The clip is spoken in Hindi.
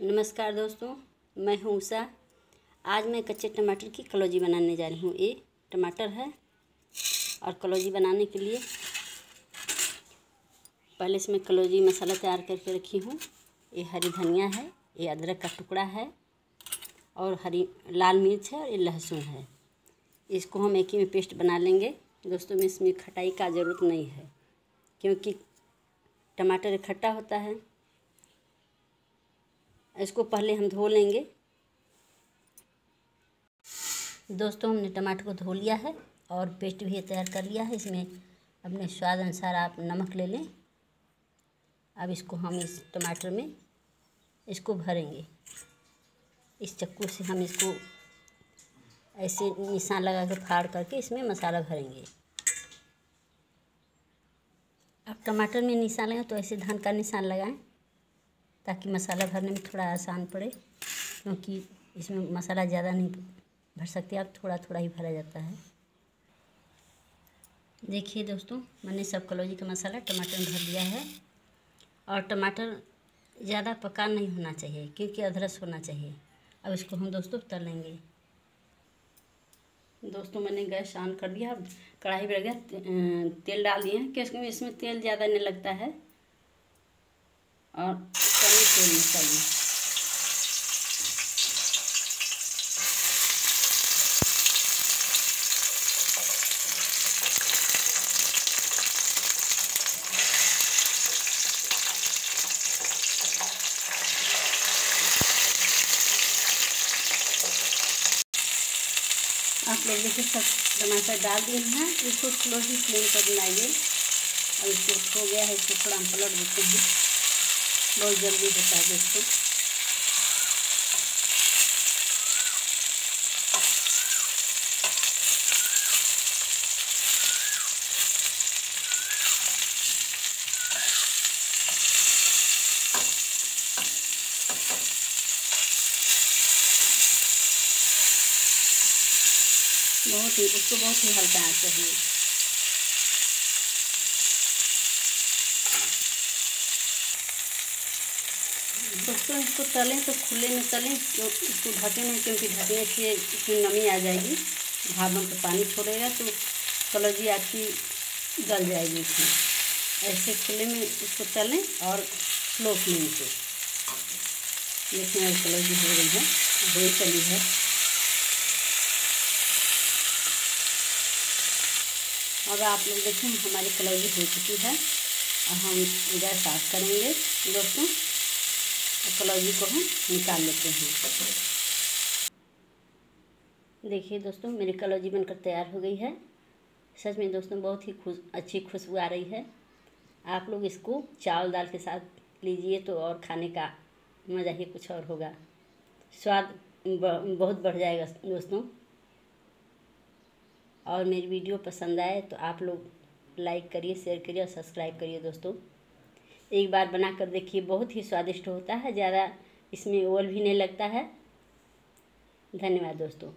नमस्कार दोस्तों, मैं हूँ उषा। आज मैं कच्चे टमाटर की कलौजी बनाने जा रही हूँ। ये टमाटर है और कलौजी बनाने के लिए पहले से मैं कलौजी मसाला तैयार करके रखी हूँ। ये हरी धनिया है, ये अदरक का टुकड़ा है और हरी लाल मिर्च है और ये लहसुन है। इसको हम एक ही में पेस्ट बना लेंगे। दोस्तों में इसमें खटाई का ज़रूरत नहीं है, क्योंकि टमाटर खट्टा होता है। इसको पहले हम धो लेंगे। दोस्तों, हमने टमाटर को धो लिया है और पेस्ट भी तैयार कर लिया है। इसमें अपने स्वाद अनुसार आप नमक ले लें। अब इसको हम इस टमाटर में इसको भरेंगे। इस चक्कू से हम इसको ऐसे निशान लगा कर फाड़ करके इसमें मसाला भरेंगे। अब टमाटर में निशान लगाएँ तो ऐसे धान का निशान लगाएँ। ताकि मसाला भरने में थोड़ा आसान पड़े, क्योंकि इसमें मसाला ज़्यादा नहीं भर सकते आप थोड़ा थोड़ा ही भरा जाता है। देखिए दोस्तों, मैंने सब कलौजी का मसाला टमाटर भर दिया है। और टमाटर ज़्यादा पका नहीं होना चाहिए, क्योंकि अदरस होना चाहिए। अब इसको हम दोस्तों तलेंगे। दोस्तों, मैंने गैस ऑन कर दिया। अब कढ़ाई में गया तेल डाल दिए हैं। क्योंकि इसमें तेल ज़्यादा नहीं लगता है। और कमी तेल निकालिए आप लोग जैसे सब टमाटर डाल दिए हैं। इसको स्लो ही फ्लेम पर बनाइए। और इसको हो गया है, इसको थोड़ा हम पलट देते हैं। बहुत जल्दी है। दोस्तों बहुत ही उसको बहुत ही हल्का आना चाहिए। दोस्तों इसको तलें तो खुले में तलें क्यों इसको ढकें नहीं क्योंकि ढकने से इसमें नमी आ जाएगी। में तो पानी छोड़ेगा तो कलौजी आपकी गल जाएगी इसमें। ऐसे खुले में इसको तलें और स्लो फ्लेम से देखिए हमारी कलौजी हो गई है हो चली है। अब आप लोग देखें, हमारी कलौजी हो चुकी है। अब हम गैस साफ़ करेंगे, दोस्तों। कलौजी को हम निकाल लेते हैं। देखिए दोस्तों, मेरी कलौजी बनकर तैयार हो गई है। सच में दोस्तों, बहुत ही खुश, अच्छी खुशबू आ रही है। आप लोग इसको चावल दाल के साथ लीजिए तो और खाने का मज़ा ही कुछ और होगा। स्वाद बहुत बढ़ जाएगा दोस्तों। और मेरी वीडियो पसंद आए तो आप लोग लाइक करिए, शेयर करिए और सब्सक्राइब करिए दोस्तों। एक बार बना कर देखिए, बहुत ही स्वादिष्ट होता है, ज़्यादा इसमें ओल भी नहीं लगता है। धन्यवाद दोस्तों।